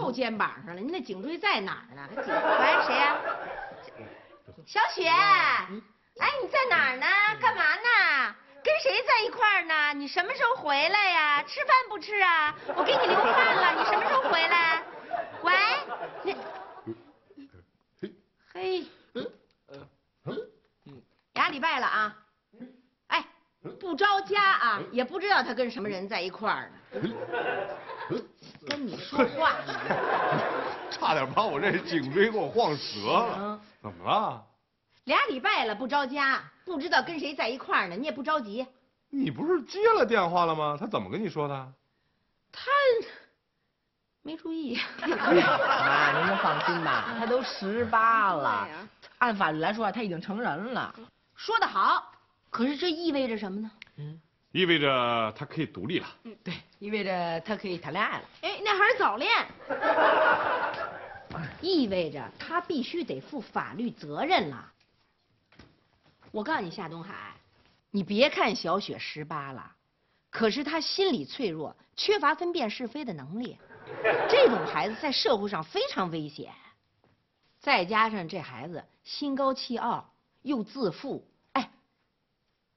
扣肩膀上了。你那颈椎在哪儿呢？喂，谁呀？小雪，哎，你在哪儿呢？干嘛呢？跟谁在一块儿呢？你什么时候回来呀？吃饭不吃啊？我给你留饭了，你什么时候回来？喂，你，嘿，俩礼拜了啊，哎，不着家啊，也不知道他跟什么人在一块儿呢。跟你说话呢。差点把我这颈椎给我晃折了嗯。怎么了？俩礼拜了不着家，不知道跟谁在一块儿呢，你也不着急。你不是接了电话了吗？他怎么跟你说的？他没注意。妈，您就放心吧，他都十八了，按法律来说，他已经成人了。说得好，可是这意味着什么呢？嗯意味着他可以独立了。嗯对，意味着他可以谈恋爱了。哎，那还是早恋。意味着他必须得负法律责任了。我告诉你，夏东海，你别看小雪十八了，可是她心理脆弱，缺乏分辨是非的能力。这种孩子在社会上非常危险。再加上这孩子心高气傲，又自负，哎，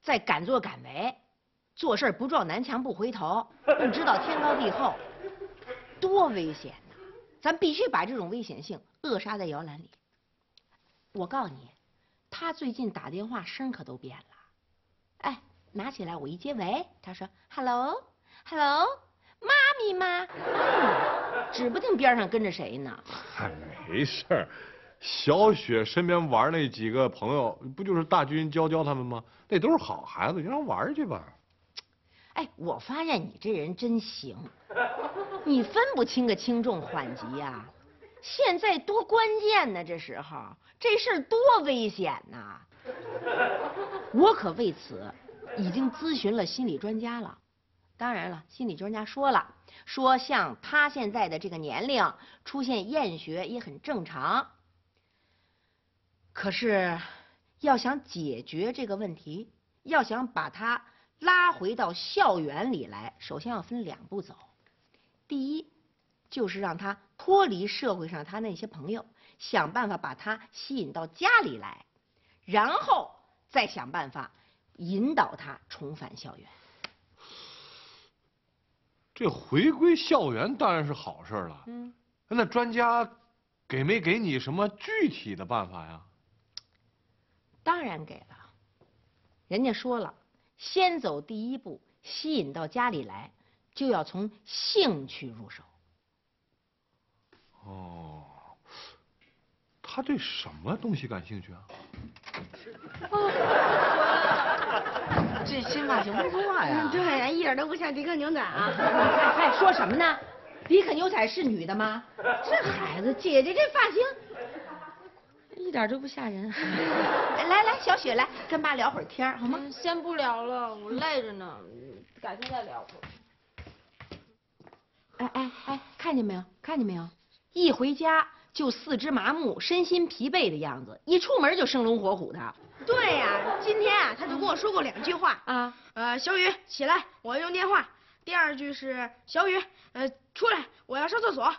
再敢作敢为，做事不撞南墙不回头，不知道天高地厚，多危险呐！咱必须把这种危险性扼杀在摇篮里。我告诉你，他最近打电话声可都变了。哎，拿起来我一接，喂，他说，hello，hello，妈咪吗？指不定边上跟着谁呢。嗨，没事儿。小雪身边玩那几个朋友，不就是大军、娇娇他们吗？那都是好孩子，你让玩去吧。哎，我发现你这人真行，你分不清个轻重缓急呀、现在多关键呢，这时候这事儿多危险呐！我可为此已经咨询了心理专家了。当然了，心理专家说了，说像他现在的这个年龄，出现厌学也很正常。可是，要想解决这个问题，要想把他拉回到校园里来，首先要分两步走。第一，就是让他脱离社会上他那些朋友，想办法把他吸引到家里来，然后再想办法引导他重返校园。这回归校园当然是好事了。嗯，那专家给没给你什么具体的办法呀？当然给了。人家说了，先走第一步，吸引到家里来，就要从兴趣入手。哦，他对什么东西感兴趣啊？这新发型不错呀。对呀，一点都不像迪克牛仔啊。嗨嗨，说什么呢？迪克牛仔是女的吗？这孩子，姐姐这发型一点都不吓人。来来，小雪来跟爸聊会儿天好吗？嗯先不聊了，我累着呢，改天再聊。哎哎哎，看见没有？看见没有？一回家就四肢麻木、身心疲惫的样子，一出门就生龙活虎的对呀、今天啊，他就跟我说过两句话。啊！呃，小雨起来，我要用电话。第二句是小雨，呃，出来，我要上厕所。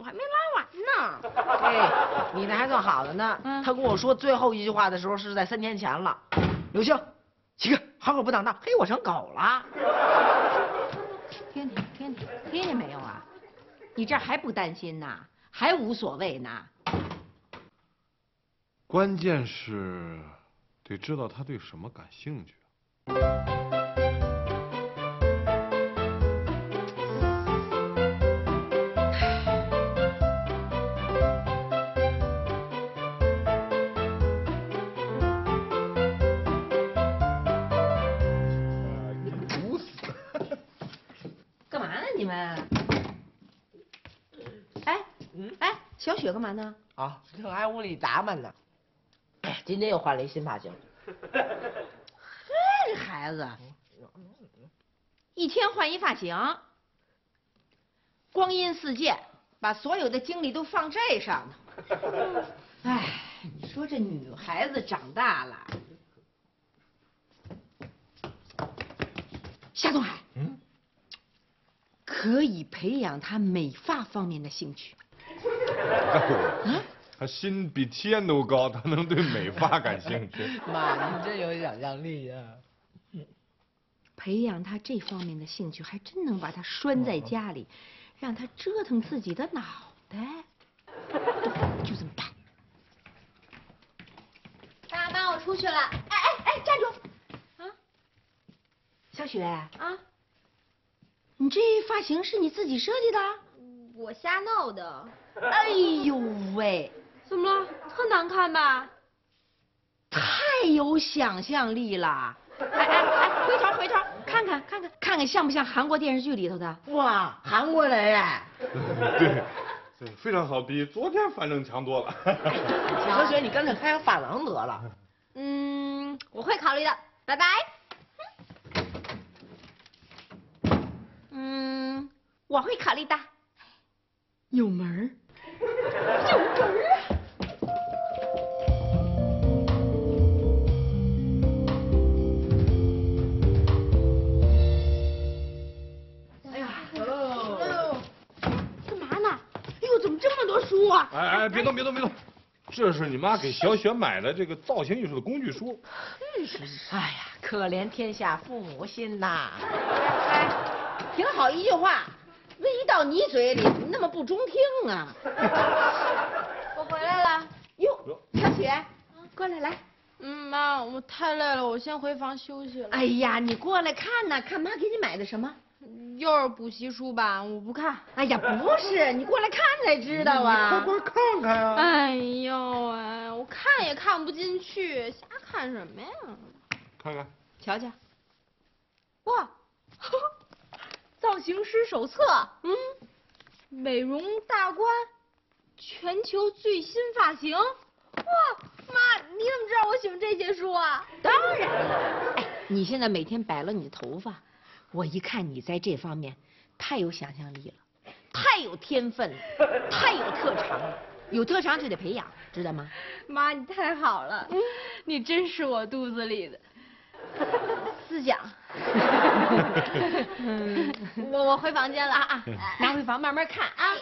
我还没拉完呢。哎，你那还算好的呢。嗯他跟我说最后一句话的时候是在三天前了。刘星，起开，好狗不挡道，嘿，我成狗了。听听听听，听见没有啊？你这还不担心呐？还无所谓呢？关键是得知道他对什么感兴趣。毒干嘛呢？啊，正挨屋里打扮呢。哎，今天又换了一新发型。这孩子，一天换一发型，光阴似箭，把所有的精力都放这上头。哎，你说这女孩子长大了，夏东海，嗯，可以培养她美发方面的兴趣。嗯，他心比天都高，他能对美发感兴趣？妈，你真有想象力呀、培养他这方面的兴趣，还真能把他拴在家里，让他折腾自己的脑袋。就这么办。爸妈，我出去了。哎哎哎，站住！啊小雪，啊！你这发型是你自己设计的？我瞎闹的。哎呦喂，怎么了？特难看吧？太有想象力了！哎哎哎，回头回头看看看看看看像不像韩国电视剧里头的？哇，韩国人哎，对，对，非常好，比昨天反正强多了。小雪，你干脆开个发廊得了。嗯，我会考虑的。拜拜。嗯，我会考虑的。有门儿。哎呀，哦，干嘛呢？哎呦，怎么这么多书啊？哎哎，别动别动别动，这是你妈给小雪买的这个造型艺术的工具书。哎呀，可怜天下父母心呐！哎，挺好一句话，为一到你嘴里，你那么不中听啊？我回来了。哟，小雪，过来来。嗯，妈，我太累了，我先回房休息了。哎呀，你过来看呐，看妈给你买的什么？又是补习书吧？我不看。哎呀，不是，你过来看才知道啊。快看看呀！哎呦哎，我看也看不进去，瞎看什么呀？看看，瞧瞧，哇，造型师手册，嗯，美容大观，全球最新发型。哇，妈，你怎么知道我喜欢这些书啊？当然了。哎，你现在每天摆了你的头发，我一看你在这方面太有想象力了，太有天分了，太有特长了。有特长就得培养，知道吗？妈，你太好了，你真是我肚子里的思想。我我回房间了啊啊！拿回房慢慢看啊。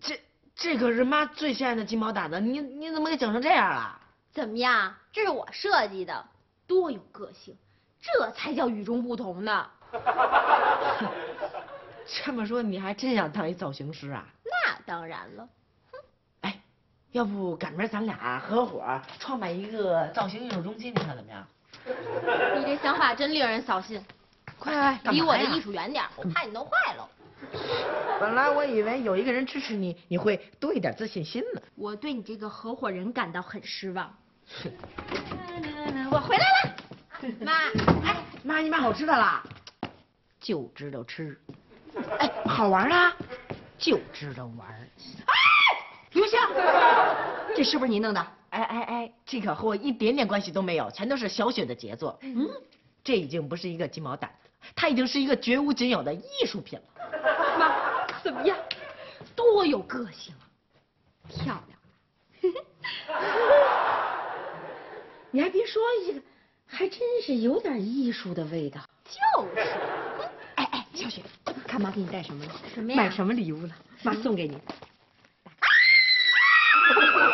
这这可是妈最心爱的金毛掸子，你你怎么给整成这样了？怎么样？这是我设计的，多有个性，这才叫与众不同呢。这么说，你还真想当一造型师啊？那当然了。哎，要不赶明儿咱俩合伙创办一个造型艺术中心，你看怎么样？你这想法真令人扫兴。快快，离我的艺术远点，我怕你弄坏了。本来我以为有一个人支持你，你会多一点自信心呢。我对你这个合伙人感到很失望。我回来了，妈，哎，妈，你买好吃的啦？就知道吃，哎，好玩啊！就知道玩哎。刘星，这是不是你弄的？哎哎哎，这可和我一点点关系都没有，全都是小雪的杰作。嗯，这已经不是一个鸡毛掸子，它已经是一个绝无仅有的艺术品了。妈，怎么样？多有个性啊，漂亮。你还别说，这个还真是有点艺术的味道。就是，哎哎，小雪，看妈给你带什么了？什么呀买什么礼物了？妈送给你。我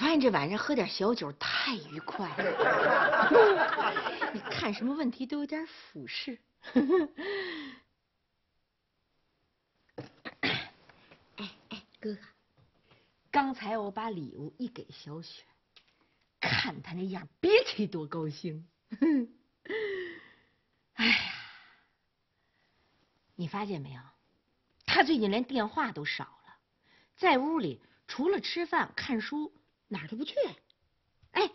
发现这晚上喝点小酒太愉快了，你看什么问题都有点俯视。哎哎，哥哥，刚才我把礼物一给小雪，看她那样，别提多高兴。哎呀，你发现没有？她最近连电话都少了，在屋里除了吃饭看书。哪儿都不去。哎，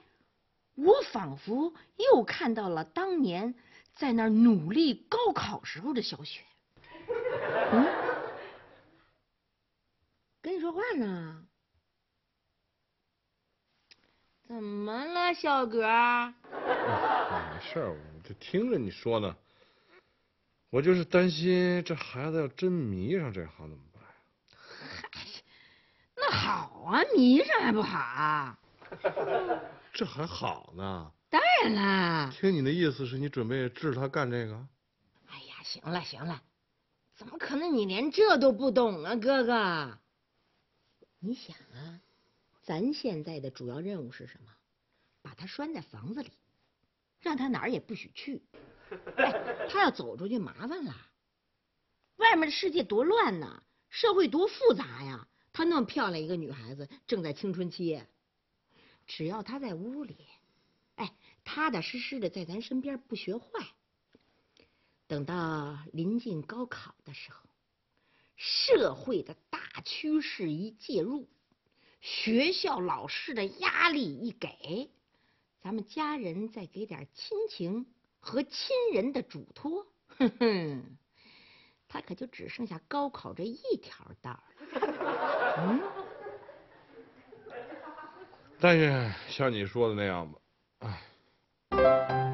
我仿佛又看到了当年在那儿努力高考时候的小雪。嗯，跟你说话呢。怎么了，小格？没事，我就听着你说呢。我就是担心这孩子要真迷上这行怎么办？那好啊，迷上还不好？这还好呢。当然啦。听你的意思是你准备治他干这个？哎呀，行了行了，怎么可能你连这都不懂啊，哥哥？你想啊。咱现在的主要任务是什么？把他拴在房子里，让他哪儿也不许去。哎，他要走出去麻烦了。外面的世界多乱呐，社会多复杂呀。她那么漂亮一个女孩子，正在青春期，只要她在屋里，哎，踏踏实实的在咱身边，不学坏。等到临近高考的时候，社会的大趋势一介入。学校老师的压力一给，咱们家人再给点亲情和亲人的嘱托，哼哼，他可就只剩下高考这一条道了。嗯，但愿像你说的那样吧。唉。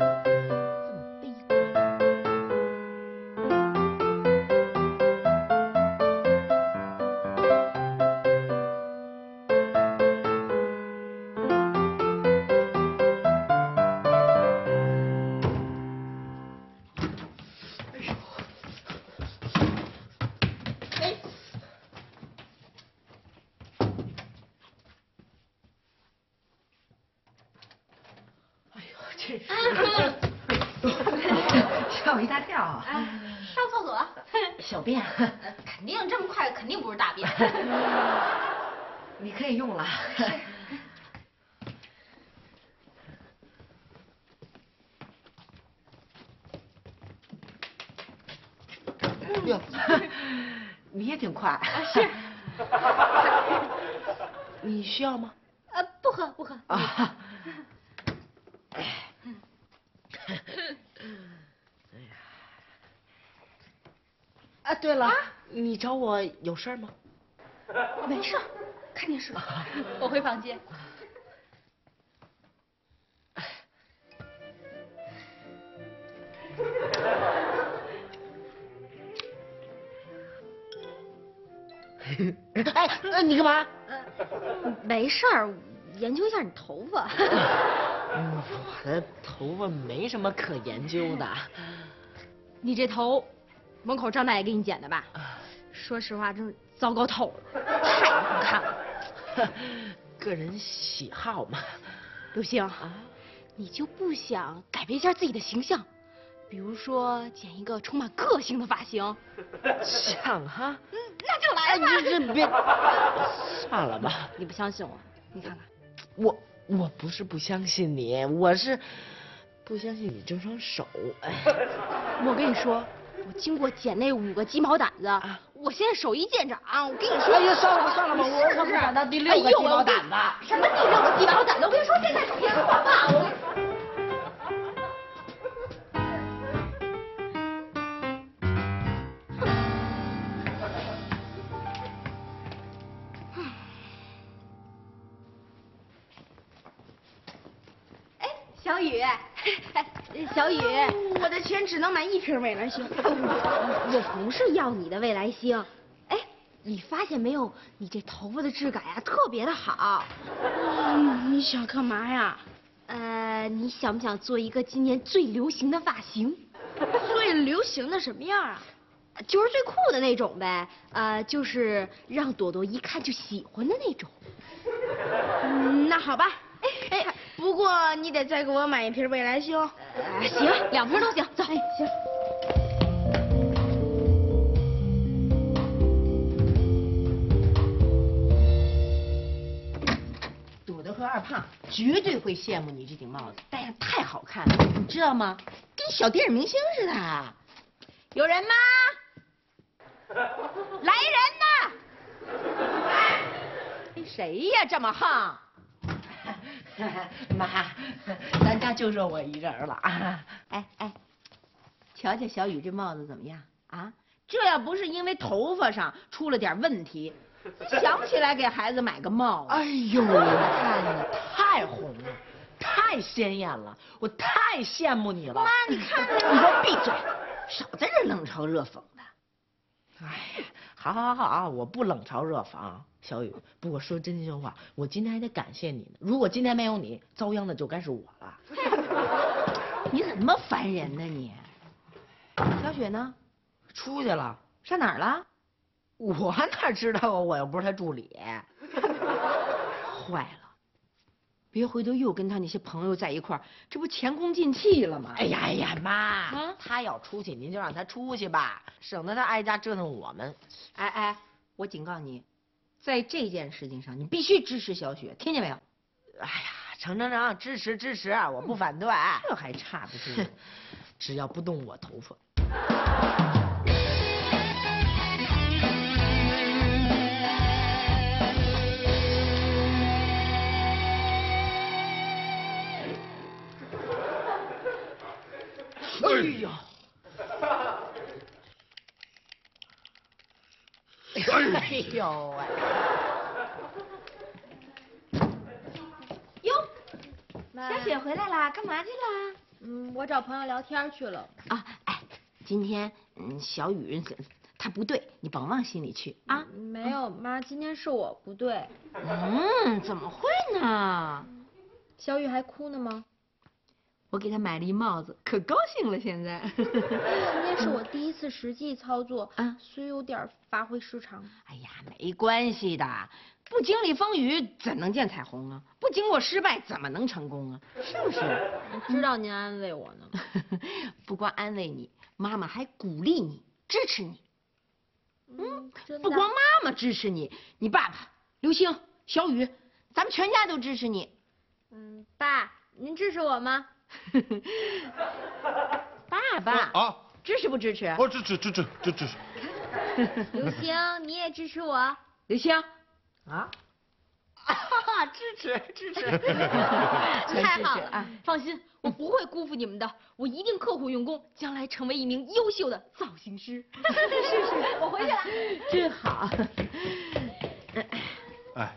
吓我一大跳！上厕所，小便，肯定这么快，肯定不是大便。你可以用了。哟，你也挺快。是。你需要吗？呃，不喝，不喝。啊。对了，你找我有事吗？没事，看电视。我回房间。哎，你干嘛？没事儿，研究一下你头发。我的头发没什么可研究的。你这头。门口张大爷给你剪的吧？说实话，真是糟糕透了，太难看了。个人喜好嘛。刘星，你就不想改变一下自己的形象？比如说剪一个充满个性的发型？想哈。嗯，那就来吧。你这别，算了吧。你不相信我？你看看。我我不是不相信你，我是不相信你这双手。哎，我跟你说。我经过捡那五个鸡毛掸子，我现在手艺见长。我跟你说，哎呀，算了吧，算了吧，我可不想当第六个鸡毛掸子。什么第六个鸡毛掸子？我跟你说，现在手艺可怕。我。只能买一瓶未来星。我不是要你的未来星。哎，你发现没有？你这头发的质感呀，特别的好。你想干嘛呀？呃，你想不想做一个今年最流行的发型？最流行的什么样啊？就是最酷的那种呗。呃，就是让朵朵一看就喜欢的那种。嗯，那好吧。哎哎。不过你得再给我买一瓶未来星。行，两瓶都行。走。哎，行。朵朵和二胖绝对会羡慕你这顶帽子，戴上太好看了，你知道吗？跟小电影明星似的。有人吗？来人呐！谁呀？这么横？妈，咱家就剩我一人了啊！哎哎，瞧瞧小雨这帽子怎么样啊？这要不是因为头发上出了点问题，想不起来给孩子买个帽子。哎呦，你看你太红了，太鲜艳了，我太羡慕你了。妈，你看着你给我闭嘴，少在这冷嘲热讽的。哎呀，好好好好，我不冷嘲热讽，小雨。不过说真心话，我今天还得感谢你呢。如果今天没有你，遭殃的就该是我了。你怎么那么烦人呢你？小雪呢？出去了，上哪儿了？我哪知道啊？我又不是他助理。坏了，别回头又跟他那些朋友在一块儿，这不前功尽弃了吗？哎呀哎呀，妈，啊他要出去，您就让他出去吧，省得他挨家折腾我们。哎哎，我警告你，在这件事情上，你必须支持小雪，听见没有？哎呀，成成成，支持支持，我不反对。这还差不多。只要不动我头发。哎呦，哎呦喂！哟，小雪回来啦，干嘛去了？嗯，我找朋友聊天去了。啊，哎，今天嗯，小雨她不对，你甭往心里去啊。没有，妈，今天是我不对。嗯，怎么会呢？小雨还哭呢吗？我给他买了一帽子，可高兴了。现在，今天是我第一次实际操作，啊虽有点发挥失常。哎呀，没关系的，不经历风雨怎能见彩虹啊？不经过失败怎么能成功啊？是不是？我知道您安慰我呢。不光安慰你，妈妈还鼓励你，支持你。嗯。不光妈妈支持你，你爸爸、刘星、小雨，咱们全家都支持你。嗯，爸，您支持我吗？爸爸，啊，支持不支持？我支持支持支持。刘星，你也支持我？刘星，啊，支持支持。太好了啊！放心，我不会辜负你们的，我一定刻苦用功，将来成为一名优秀的造型师。是是，我回去了。真好。哎，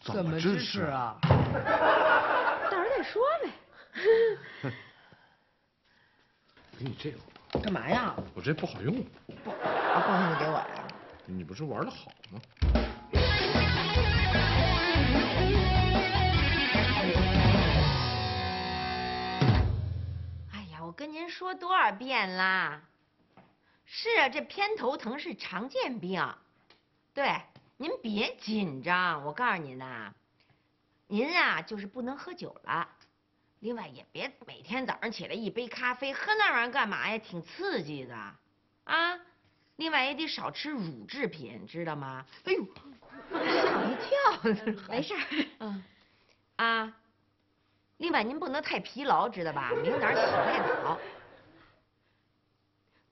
怎么支持？啊？到时候再说呗。你这个，干嘛呀？我这不好用，啊，放心给我呀。你不是玩的好吗？哎呀，我跟您说多少遍啦！是啊，这偏头疼是常见病。对，您别紧张，我告诉您呐，您啊就是不能喝酒了，另外也别每天早上起来一杯咖啡，喝那玩意儿干嘛呀？挺刺激的，啊！另外也得少吃乳制品，知道吗？哎呦，吓我一跳！没事儿，嗯，啊。另外，您不能太疲劳，知道吧？明早上起不来早。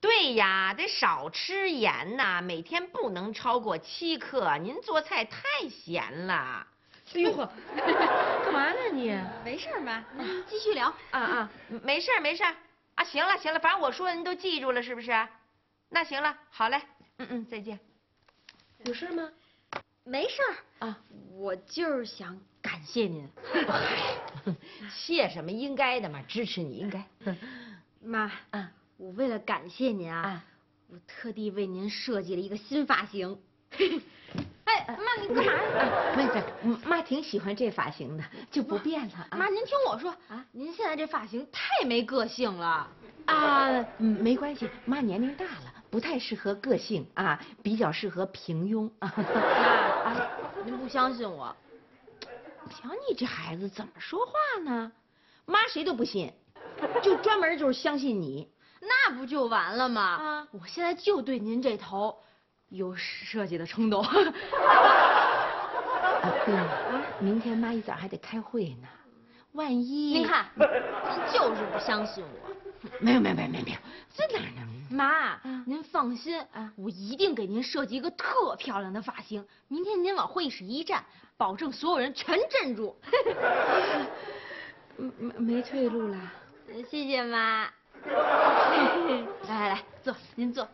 对呀，得少吃盐呐，每天不能超过七克。您做菜太咸了。哎呦呵，干嘛呢你？没事儿，妈，您继续聊。啊啊，没事儿没事儿啊，行了行了，反正我说的您都记住了，是不是？那行了，好嘞，嗯嗯，再见。有事吗？没事儿啊，我就是想感谢您，谢什么？应该的嘛，支持你应该。妈。啊我为了感谢您啊，啊，我特地为您设计了一个新发型。哎，妈，你干嘛呀？啊妹子，嗯妈挺喜欢这发型的，就不变了啊。妈，您听我说啊，您现在这发型太没个性了。啊，嗯，没关系，妈年龄大了，不太适合个性啊，比较适合平庸 啊。妈，啊，您不相信我？瞧你这孩子怎么说话呢？妈谁都不信，就专门就是相信你。那不就完了吗？啊我现在就对您这头有设计的冲动。啊，对了，明天妈一早还得开会呢，万一您看，您就是不相信我。没有没有没有没有没有，这哪能？妈，您放心，我一定给您设计一个特漂亮的发型。明天您往会议室一站，保证所有人全镇住。没没退路了。谢谢妈。来来来，坐，您坐。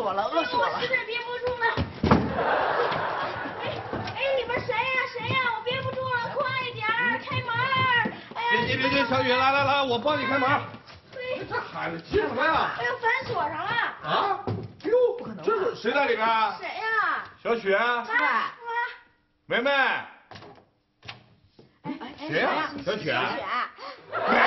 死我了，饿死我了！实在憋不住了。哎哎，里边谁呀、谁呀、我憋不住了，快一点儿，开门！哎呀，别急别急，小雨，来来来，我帮你开门。这孩子急什么呀？哎呦，反锁上了。啊？哎呦，不可能！这是谁在里边？谁呀、小雪，妈，梅梅，哎谁呀？小雪。小雪。